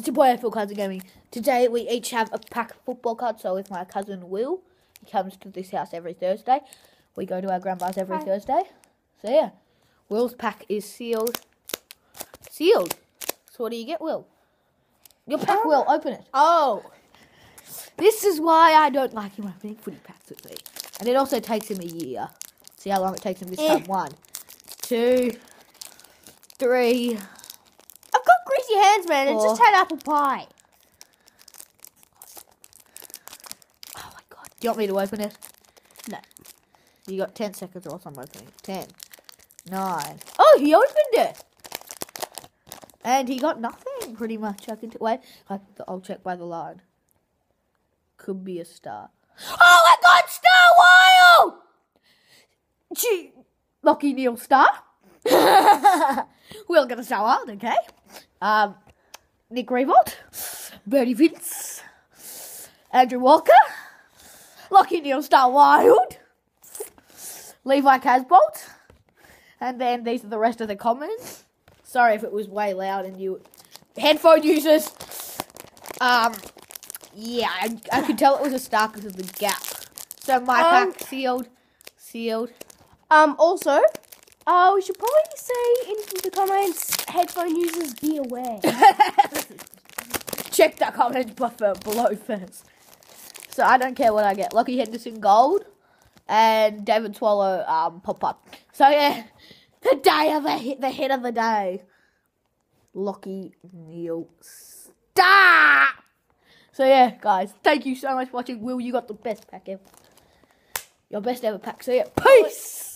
It's your boy AFL Cards Gaming. Today we each have a pack of football cards. So with my cousin Will, he comes to this house every Thursday. We go to our grandma's every Hi. Thursday. So yeah, Will's pack is sealed. Sealed. So what do you get, Will? Your pack, Will. Open it. Oh, This is why I don't like him opening footy packs with me. And it also takes him a year. See how long it takes him this Eh. time. One, two, three. I've got greasy hands, man. It's just Four. had apple pie. Oh my god. Do you want me to open it? No. You got 10 seconds or I'm opening. 10, 9. Oh, he opened it! And he got nothing, pretty much. I can t- wait. I'll check by the line. Could be a star. Oh my god, Star Wild! Gee, Lachie Neale Star. We'll get a Star Wild, okay? Um, Nick Riewoldt. Bernie Vince. Andrew Walker. Lachie Neale Star Wild. Levi Casboult. And then these are the rest of the comments. Sorry if it was way loud and you headphone users. Um, yeah, I, I could tell it was a star because of the gap. So my Um, pack sealed, sealed. Um. Also, uh, we should probably say in the comments, headphone users be aware. Check that comment buffer below first. So I don't care what I get. Lachie Henderson gold and David Swallow um pop up. So yeah, the day of the hit, the hit of the day. Lachie Neale Star. So yeah, guys, thank you so much for watching. Will, you got the best pack ever. Your best ever pack. So yeah, peace.